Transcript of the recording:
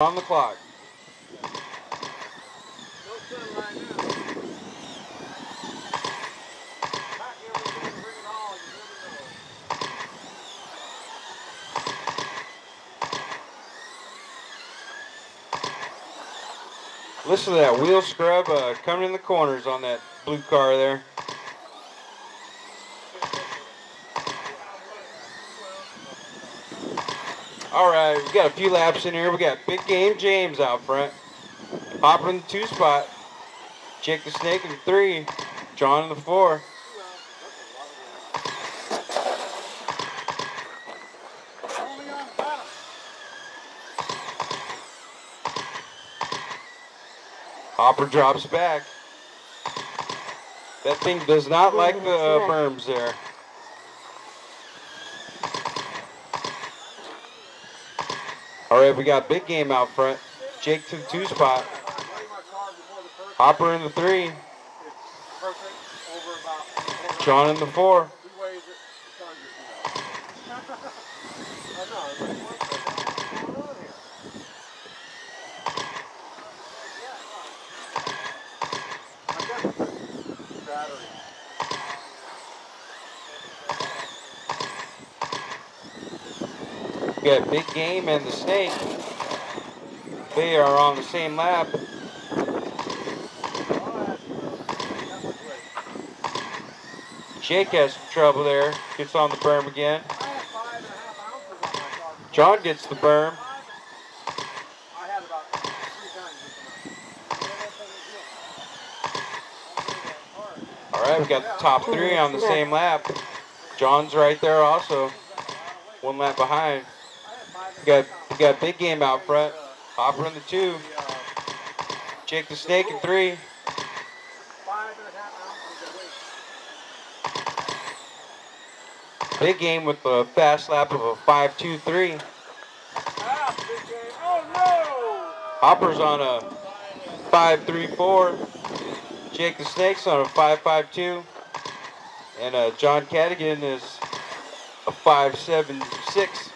on the clock. Listen to that wheel scrub uh, coming in the corners on that blue car there. All right, we got a few laps in here. We got Big Game James out front. Hopper in the two spot. Jake the Snake in the three. John in the four. Hopper drops back. That thing does not like the uh, berms there. All right, we got big game out front. Jake to the two spot. Hopper in the three. John in the four. We got Big Game and the Snake. They are on the same lap. Jake has some trouble there. Gets on the berm again. John gets the berm. All right, we got the top three on the same lap. John's right there also. One lap behind. We got, we got big game out front. Hopper in the two. Jake the Snake in three. Big game with a fast lap of a 5-2-3. Hopper's on a 5-3-4. Jake the Snake's on a 5-5-2. And uh, John Cadigan is a 5-7-6.